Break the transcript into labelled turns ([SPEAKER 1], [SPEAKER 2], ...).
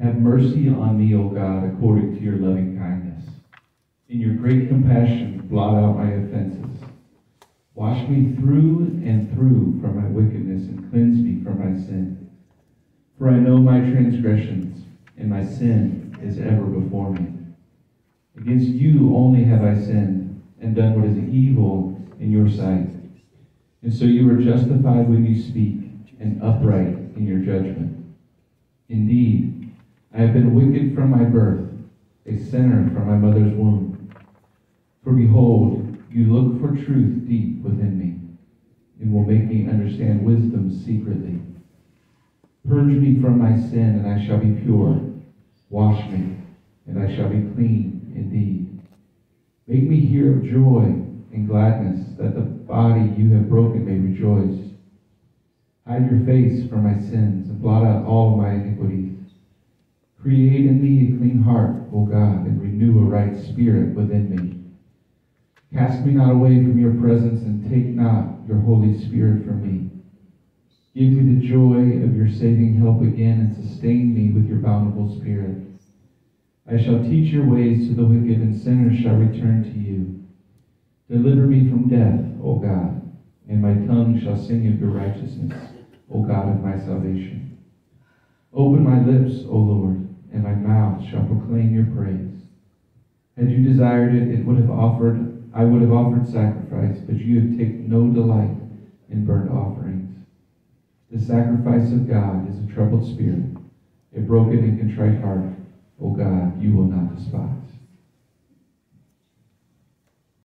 [SPEAKER 1] Have mercy on me, O God, according to your loving kindness. In your great compassion, blot out my offenses. Wash me through and through from my wickedness and cleanse me from my sin. For I know my transgressions, and my sin is ever before me. Against you only have I sinned, and done what is evil in your sight. And so you are justified when you speak, and upright in your judgment. Indeed, I have been wicked from my birth, a sinner from my mother's womb. For behold, you look for truth deep within me, and will make me understand wisdom secretly. Purge me from my sin, and I shall be pure. Wash me, and I shall be clean indeed. Make me hear of joy and gladness, that the body you have broken may rejoice. Hide your face from my sins, and blot out all my. Create in me a clean heart, O God, and renew a right spirit within me. Cast me not away from your presence, and take not your Holy Spirit from me. Give me the joy of your saving help again, and sustain me with your bountiful Spirit. I shall teach your ways to the wicked, and sinners shall return to you. Deliver me from death, O God, and my tongue shall sing of your righteousness, O God of my salvation. Open my lips, O Lord your praise. Had you desired it, it would have offered, I would have offered sacrifice, but you have taken no delight in burnt offerings. The sacrifice of God is a troubled spirit, a broken and contrite heart. O God, you will not despise.